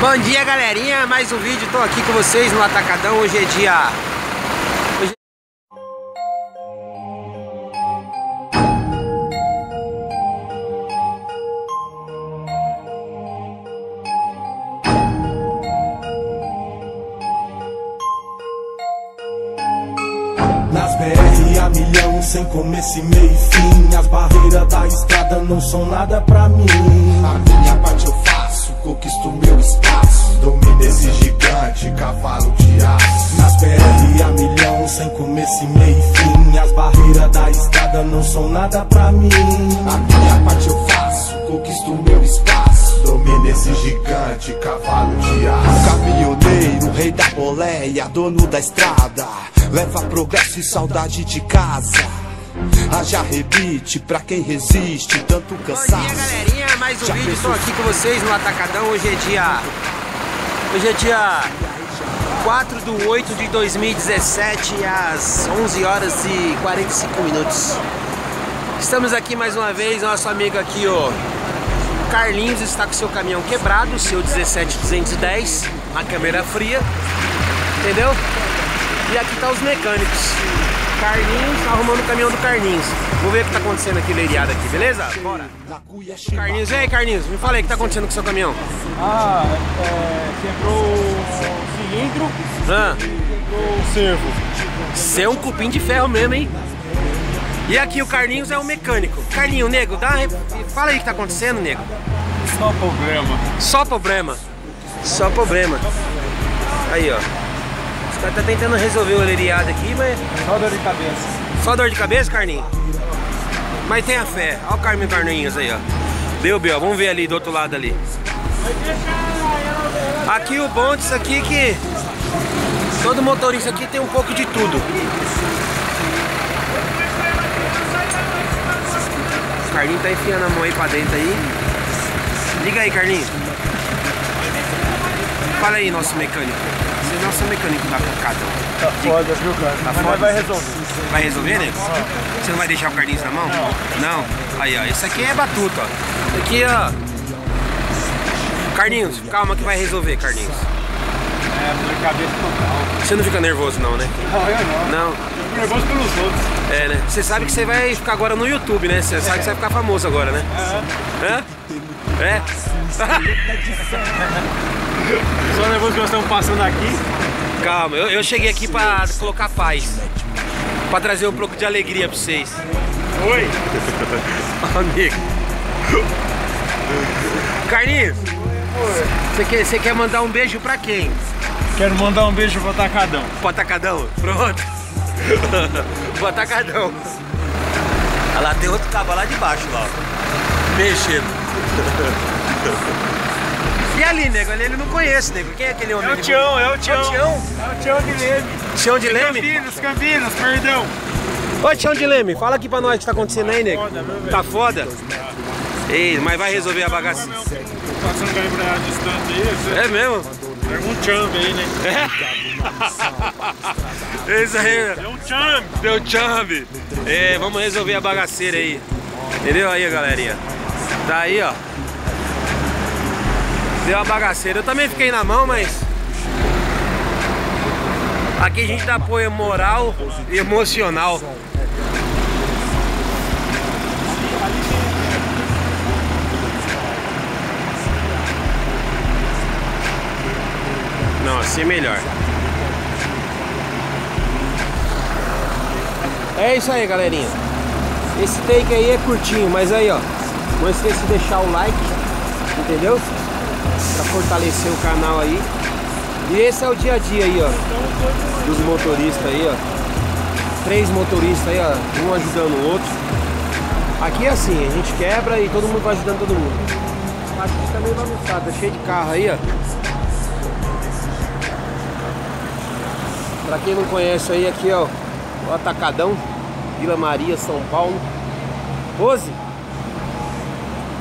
Bom dia galerinha, mais um vídeo, tô aqui com vocês no Atacadão, hoje é dia... Hoje... Nas BR a milhão, sem começo e meio e fim. As barreiras da estrada não são nada pra mim. A minha parte eu faço, conquisto meu espaço. Domino esse gigante, cavalo de aço. Nas BR a milhão, sem começo meio e fim. As barreiras da estrada não são nada pra mim. A minha parte eu faço, conquisto meu espaço. Domino esse gigante, cavalo de aço. Caminhoneiro, rei da boleia, dono da estrada. Leva progresso e saudade de casa Haja rebite pra quem resiste, tanto Bom cansaço dia galerinha, mais um Já vídeo, pensou? aqui com vocês no Atacadão, hoje é dia... Hoje é dia 4 de 8 de 2017, às 11 horas e 45 minutos. Estamos aqui mais uma vez, nosso amigo aqui, ó, Carlinhos está com seu caminhão quebrado, seu 17210, a câmera fria, entendeu? E aqui tá os mecânicos. Carlinhos arrumando o caminhão do Carlinhos. Vou ver o que tá acontecendo aqui, leiriada aqui, beleza? Bora. Carlinhos, e aí Carlinhos, me fala aí o que tá acontecendo com o seu caminhão. Ah, é, quebrou o cilindro Ah, e quebrou o servo. você é um cupim de ferro mesmo, hein? E aqui o Carlinhos é o mecânico. Carlinho, nego, dá fala aí o que tá acontecendo, nego. Só problema. Só problema. Só problema. Aí, ó. Caras tá tentando resolver o leiriado aqui, mas Só dor de cabeça. só dor de cabeça, Carlinhos? Mas tenha fé. Olha o Carmen Carlinhos aí, ó. Deu, Biel. Vamos ver ali do outro lado ali. Aqui o bom disso aqui é que todo motorista aqui tem um pouco de tudo. O Carlinhos tá enfiando a mão aí pra dentro aí. Liga aí, Carlinhos. Fala aí, nosso mecânico. É nosso mecânico da Cocada. Tá foda, viu, cara? Tá Mas foda? vai resolver. Vai resolver, nego? Você não vai deixar o Carlinhos na mão? Não. Aí, ó. Esse aqui é batuta, ó. Aqui, ó. Carlinhos, calma que vai resolver, Carlinhos. É, dor de cabeça total. Você não fica nervoso, não, né? Não, eu não. Não. Fico nervoso pelos outros. É, né? Você sabe que você vai ficar agora no YouTube, né? Você sabe que você vai ficar famoso agora, né? Hã? É? Só nervoso que nós estamos passando aqui. Calma, eu, eu cheguei aqui pra colocar paz. Pra trazer um pouco de alegria pra vocês. Oi. Amigo. Carlinhos, você quer, você quer mandar um beijo pra quem? Quero mandar um beijo pro Atacadão. Pro Atacadão? Pronto. Pro Atacadão. Olha lá, tem outro cabo lá de baixo, lá, ó. Mexendo. E ali, nego? Ali ele não conhece, nego. Quem é aquele homem? É o? Tião, é o Tião. É o Tião? É o Tião de Leme. Tião de Leme? Campinas, Campinas, perdão. Ô, Tião de Leme, fala aqui pra nós o que tá acontecendo aí, nego. Tá foda? Ei, mas vai resolver a bagaça. Passando cair pra distante aí. É mesmo? pega um champ aí, né? Esse aí. É um champ. Deu chumb. É, vamos resolver a bagaceira aí. Entendeu aí, galerinha? Tá aí, ó. Deu a bagaceira. Eu também fiquei na mão, mas. Aqui a gente dá apoio moral e emocional. Não, assim é melhor. É isso aí, galerinha. Esse take aí é curtinho, mas aí, ó. Não esqueça de deixar o like, entendeu? Pra fortalecer o canal aí. E esse é o dia a dia aí, ó. Dos motoristas aí, ó. Três motoristas aí, ó. Um ajudando o outro. Aqui é assim, a gente quebra e todo mundo vai ajudando todo mundo. Aqui tá meio bagunçado, tá cheio de carro aí, ó. Pra quem não conhece aí, aqui ó, o Atacadão, Vila Maria, São Paulo. Rose.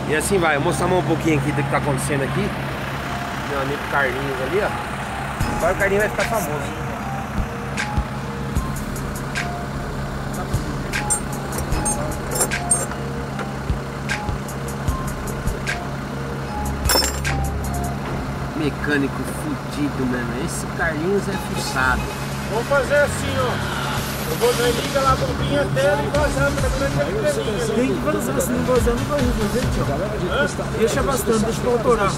E assim vai, eu vou mostrar um pouquinho aqui do que tá acontecendo aqui. Meu amigo Carlinhos ali, ó. Agora o Carlinhos vai ficar famoso. Mecânico fudido mesmo. Esse Carlinhos é fuçado. Vamos fazer assim, ó. Eu vou dar liga lá a bombinha dela e vazar pra grande pequenininho. Tem que vazar, se não vazar não vai resolver, tio. Deixa bastante, deixa pra autorar.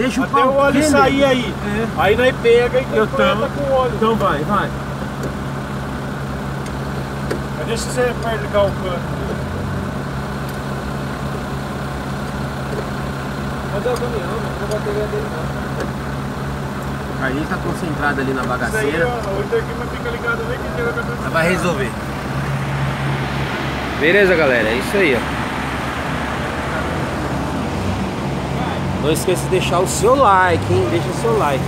Deixa o Até o pau óleo quente. sair aí. É. Aí nós pega e Eu completa tamo. com o óleo. Então vai, vai. Mas Deixa você ligar o cano. Mas é o caminhão, não vai pegar dele não. O Carlinhos tá concentrado ali na Isso aí, bagaceira. ó, o interquima fica ligado bem que vai resolver. Beleza, galera? É isso aí, ó. Não esqueça de deixar o seu like, hein? Deixa o seu like.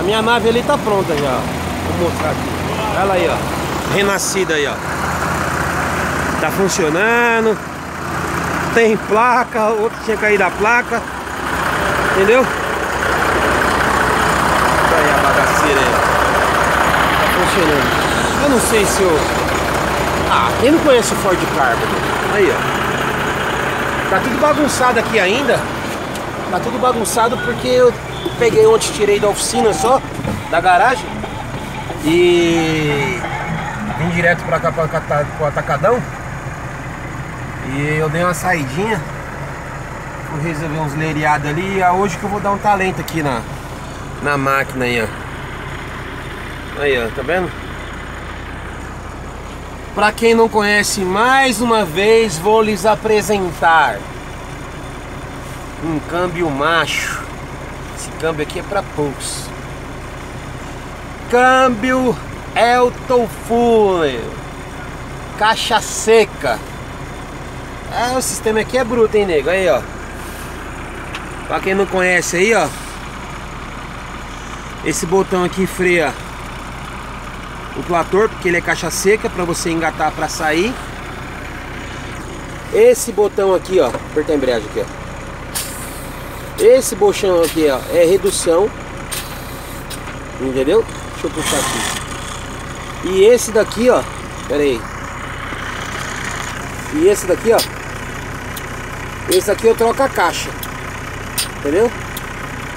A minha nave ali tá pronta já, ó. Vou mostrar aqui. Ela aí, ó. Renascida aí, ó. Tá funcionando. Tem placa, outro tinha caído a placa. Entendeu? Olha aí a bagaceira aí, ó. Tá funcionando. Eu não sei se eu. Ah, quem não conhece o Ford Carbon? Aí, ó. Tá tudo bagunçado aqui ainda. Tá tudo bagunçado porque eu peguei ontem, tirei da oficina só, da garagem. E vim direto pra cá cata- pro atacadão. E eu dei uma saidinha. Fui resolver uns leiriados ali. E é hoje que eu vou dar um talento aqui na, na máquina aí, ó. Aí, ó, tá vendo? Pra quem não conhece, mais uma vez vou lhes apresentar um câmbio macho. Esse câmbio aqui é pra poucos. Câmbio Elton Fuller. Caixa seca. É, o sistema aqui é bruto, hein, nego? Aí, ó. Pra quem não conhece aí, ó. Esse botão aqui freia o trator, porque ele é caixa seca para você engatar para sair. Esse botão aqui, ó, apertar a embreagem aqui, ó. Esse botão aqui, ó, é redução. Entendeu? Deixa eu puxar aqui. E esse daqui, ó, pera aí. E esse daqui, ó. Esse aqui eu troco a caixa. Entendeu?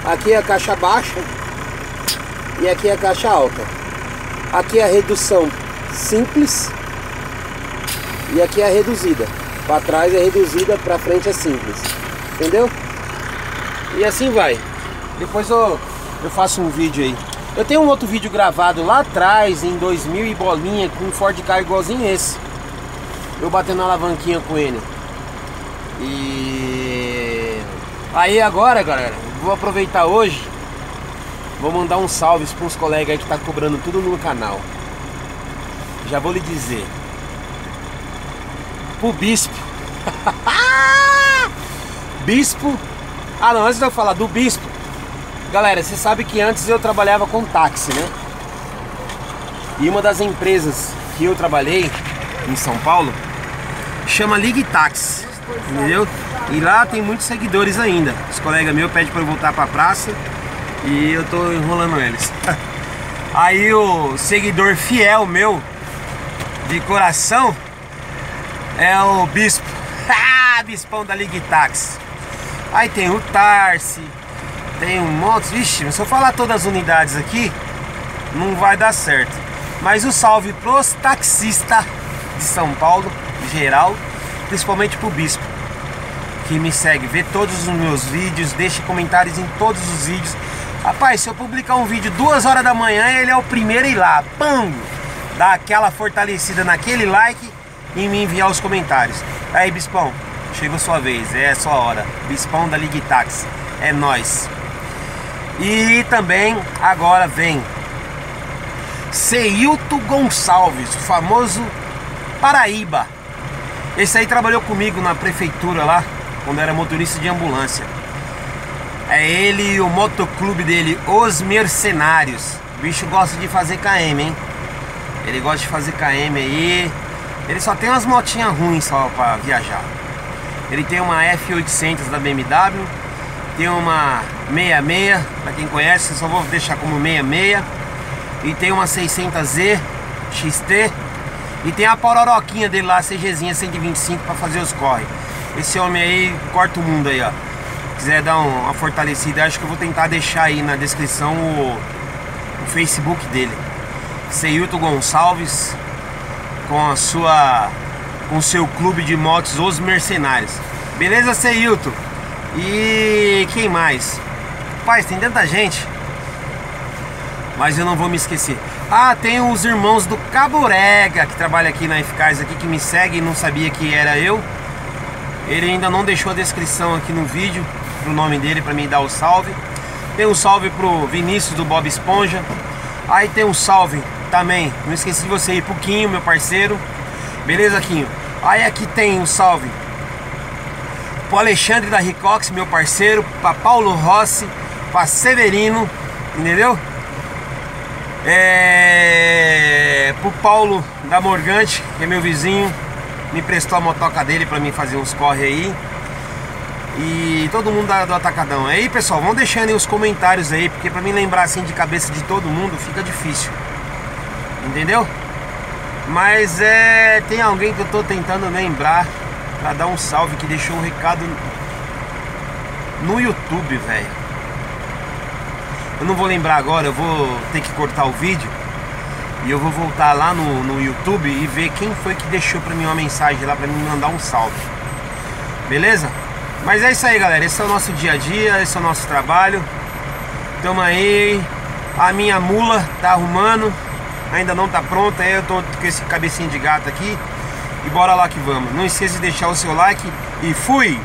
Aqui é a caixa baixa e aqui é a caixa alta. Aqui é a redução simples e aqui é a reduzida. Para trás é reduzida, para frente é simples. Entendeu? E assim vai. Depois eu, eu faço um vídeo aí. Eu tenho um outro vídeo gravado lá atrás, em 2000 e bolinha, com um Ford Ka igualzinho esse. Eu batendo na alavanquinha com ele. E aí agora, galera, vou aproveitar hoje. Vou mandar um salve para uns colegas aí que tá cobrando tudo no canal. Já vou lhe dizer. Pro bispo. bispo. Ah não, antes de eu falar do bispo. Galera, você sabe que antes eu trabalhava com táxi, né? E uma das empresas que eu trabalhei em São Paulo chama Ligue Táxi, entendeu? E lá tem muitos seguidores ainda. Os colegas meus pedem para eu voltar para a praça e eu tô enrolando eles. Aí o seguidor fiel meu de coração é o Bispo. Ah, Bispão da Ligue Táxi. Aí tem o Tarsi, tem um monte. Vixe, se eu falar todas as unidades aqui, não vai dar certo. Mas o salve pros taxistas de São Paulo, geral, principalmente pro Bispo, que me segue, vê todos os meus vídeos, deixa comentários em todos os vídeos. Rapaz, se eu publicar um vídeo duas horas da manhã, ele é o primeiro a ir lá, pam! Dá aquela fortalecida naquele like e me enviar os comentários. Aí, Bispão, chegou sua vez, é sua hora. Bispão da Ligue Táxi, é nós. E também agora vem Ceilto Gonçalves, o famoso Paraíba. Esse aí trabalhou comigo na prefeitura lá, quando era motorista de ambulância. É ele e o motoclube dele, Os Mercenários. O bicho gosta de fazer KM, hein? Ele gosta de fazer KM aí. Ele só tem umas motinhas ruins só pra viajar. Ele tem uma F800 da BMW, tem uma 66, pra quem conhece, só vou deixar como 66. E tem uma 600Z XT. E tem a pororoquinha dele lá, a CGzinha 125 pra fazer os corre. Esse homem aí corta o mundo aí, ó. quiser dar um- uma fortalecida, acho que eu vou tentar deixar aí na descrição o, o Facebook dele. Seilton Gonçalves com a sua com seu clube de motos Os Mercenários. Beleza, Seilton? E quem mais? Paz, tem tanta gente. Mas eu não vou me esquecer. Ah, tem os irmãos do Caborega que trabalha aqui na Eficaz aqui que me segue e não sabia que era eu. Ele ainda não deixou a descrição aqui no vídeo pro nome dele para mim dar o salve. Tem um salve pro Vinícius do Bob Esponja. Aí tem um salve também, não esqueci de você aí, pro meu parceiro. Beleza, Quinho? Aí aqui tem um salve pro Alexandre da Ricox, meu parceiro, pra Paulo Rossi, pra Severino, entendeu? É... Pro Paulo da Morgante, que é meu vizinho, me emprestou a motoca dele pra mim fazer uns corre aí. E todo mundo do Atacadão. Aí, pessoal, vão deixando aí os comentários aí, porque pra mim lembrar assim de cabeça de todo mundo fica difícil. Entendeu? Mas é. Tem alguém que eu tô tentando lembrar pra dar um salve que deixou um recado no YouTube, velho. Eu não vou lembrar agora, eu vou ter que cortar o vídeo. E eu vou voltar lá no, no YouTube e ver quem foi que deixou pra mim uma mensagem lá pra me mandar um salve. Beleza? Mas é isso aí, galera. Esse é o nosso dia a dia, esse é o nosso trabalho. Tamo aí. A minha mula tá arrumando. Ainda não tá pronta. Aí eu tô com esse cabecinho de gato aqui. E bora lá que vamos. Não esqueça de deixar o seu like. E fui!